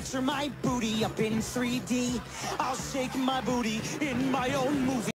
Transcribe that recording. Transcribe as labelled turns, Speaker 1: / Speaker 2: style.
Speaker 1: picture my booty up in 3D. I'll shake my booty in my own movie.